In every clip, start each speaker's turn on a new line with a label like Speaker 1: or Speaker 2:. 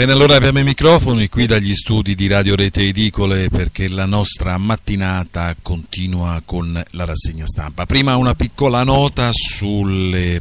Speaker 1: Bene, allora abbiamo i microfoni qui dagli studi di Radio Rete Edicole perché la nostra mattinata continua con la rassegna stampa. Prima una piccola nota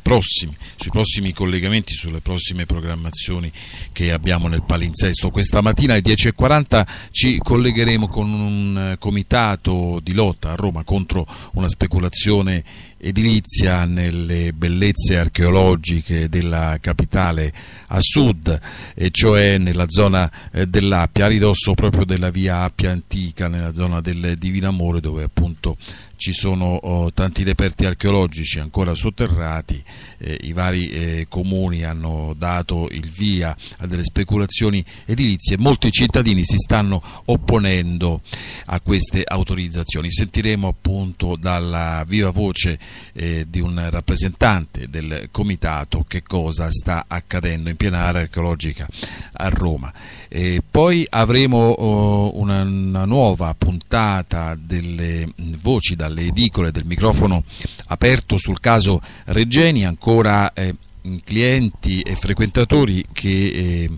Speaker 1: prossimi, sui prossimi collegamenti, sulle prossime programmazioni che abbiamo nel palinsesto. Questa mattina alle 10.40 ci collegheremo con un comitato di lotta a Roma contro una speculazione edilizia nelle bellezze archeologiche della capitale a sud, e cioè nella zona eh, dell'Appia, a ridosso proprio della via Appia antica, nella zona del Divino Amore, dove appunto ci sono oh, tanti reperti archeologici ancora sotterrati, eh, i vari eh, comuni hanno dato il via a delle speculazioni edilizie, molti cittadini si stanno opponendo a queste autorizzazioni. Sentiremo appunto dalla viva voce eh, di un rappresentante del comitato che cosa sta accadendo in piena area archeologica a Roma. poi avremo oh, una, una nuova puntata delle voci da dalle edicole del microfono aperto sul caso Reggeni, ancora eh, clienti e frequentatori che eh,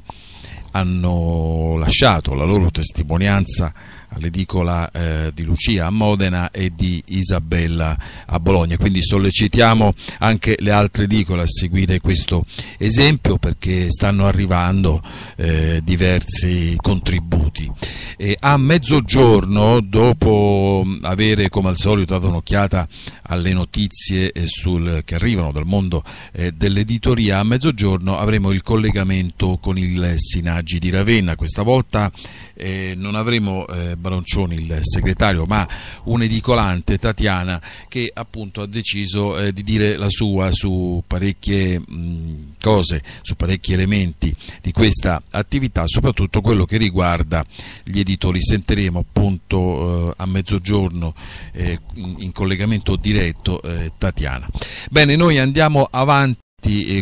Speaker 1: hanno lasciato la loro testimonianza all'edicola eh, di Lucia a Modena e di Isabella a Bologna. Quindi sollecitiamo anche le altre edicole a seguire questo esempio perché stanno arrivando eh, diversi contributi. E a mezzogiorno, dopo avere come al solito dato un'occhiata alle notizie eh, sul, che arrivano dal mondo eh, dell'editoria, a mezzogiorno avremo il collegamento con il Sinaggi di Ravenna. Questa volta eh, non avremo eh, Baroncioni il segretario, ma un edicolante, Tatiana, che appunto ha deciso eh, di dire la sua su parecchie mh, cose, su parecchi elementi di questa attività, soprattutto quello che riguarda gli editori. Sentiremo appunto eh, a mezzogiorno eh, in collegamento diretto eh, Tatiana. Bene, noi andiamo avanti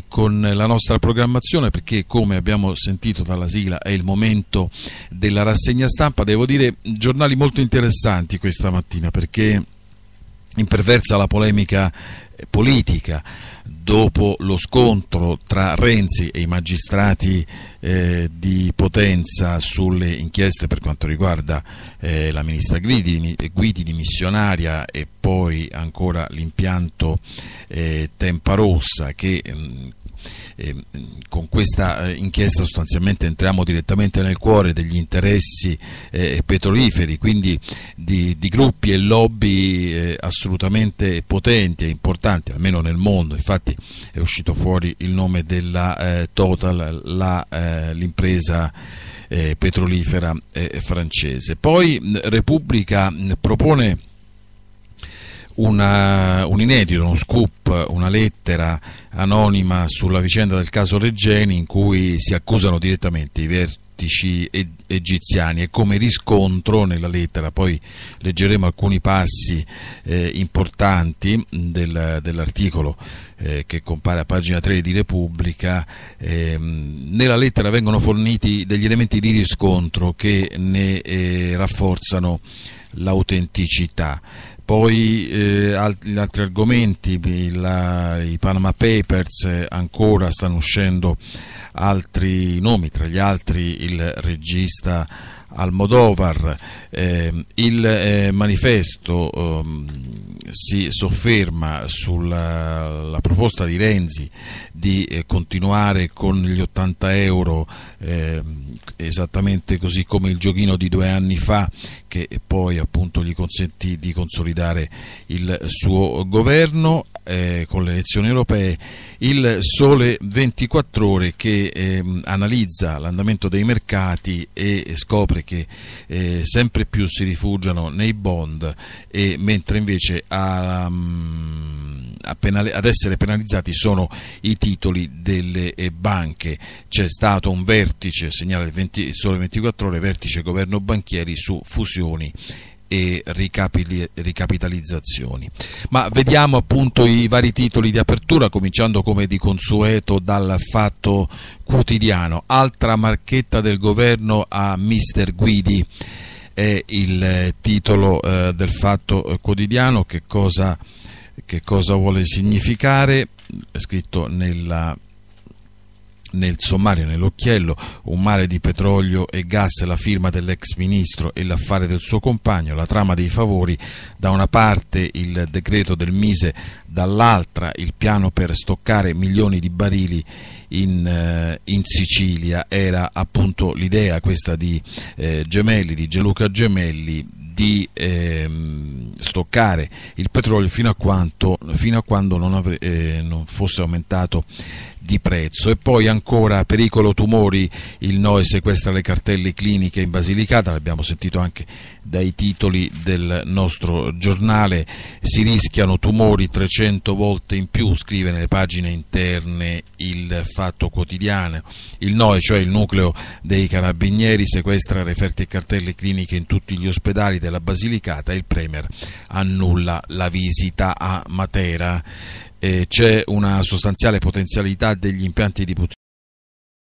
Speaker 1: con la nostra programmazione perché come abbiamo sentito dalla sigla è il momento della rassegna stampa. Devo dire giornali molto interessanti questa mattina perché imperversa la polemica politica. Dopo lo scontro tra Renzi e i magistrati eh, di Potenza sulle inchieste per quanto riguarda eh, la ministra Guidi, Guidi dimissionaria e poi ancora l'impianto eh, Tempa Rossa che mh, mm, eh, con questa eh, inchiesta sostanzialmente entriamo direttamente nel cuore degli interessi eh, petroliferi, quindi di, di, gruppi e lobby assolutamente potenti e importanti, almeno nel mondo, infatti è uscito fuori il nome della eh, Total, eh, l'impresa petrolifera francese. Poi Repubblica propone una, un inedito, uno scoop, una lettera anonima sulla vicenda del caso Reggeni in cui si accusano direttamente i vertici egiziani e come riscontro nella lettera, poi leggeremo alcuni passi eh, importanti del, dell'articolo eh, che compare a pagina 3 di Repubblica, eh, nella lettera vengono forniti degli elementi di riscontro che ne eh, rafforzano l'autenticità. Poi eh, altri, altri, argomenti, la, i Panama Papers, eh, ancora stanno uscendo altri nomi, tra gli altri il regista Almodovar, eh, il eh, manifesto ehm, si sofferma sulla proposta di Renzi di eh, continuare con gli 80 euro ehm, esattamente così come il giochino di due anni fa che poi appunto gli consentì di consolidare il suo governo eh, con le elezioni europee, il Sole 24 ore che eh, analizza l'andamento dei mercati e scopre che eh, sempre più si rifugiano nei bond e mentre invece a, um, a penali- ad essere penalizzati sono i titoli delle eh, banche. C'è stato un vertice, segnala il 20, Sole 24 ore, vertice governo banchieri su fusioni e ricapitalizzazioni. Ma vediamo appunto i vari titoli di apertura, cominciando come di consueto dal fatto quotidiano. Altra marchetta del governo a Mister Guidi è il titolo eh, del fatto quotidiano, che cosa, che cosa vuole significare, è scritto nella nel sommario nell'occhiello, un mare di petrolio e gas, la firma dell'ex ministro e l'affare del suo compagno, la trama dei favori, da una parte il decreto del Mise, dall'altra il piano per stoccare milioni di barili in, eh, in, Sicilia. Era appunto l'idea questa di eh, Gemelli, di Geluca Gemelli di ehm, stoccare il petrolio fino a, quanto, fino a quando non, avre, eh, non fosse aumentato di prezzo. E poi ancora pericolo tumori, il NOE sequestra le cartelle cliniche in Basilicata, l'abbiamo sentito anche dai titoli del nostro giornale, si rischiano tumori 300 volte in più, scrive nelle pagine interne il Fatto Quotidiano. Il NOE, cioè il nucleo dei carabinieri, sequestra referti e cartelle cliniche in tutti gli ospedali della Basilicata il Premier annulla la visita a Matera eh, c'è una sostanziale potenzialità degli impianti di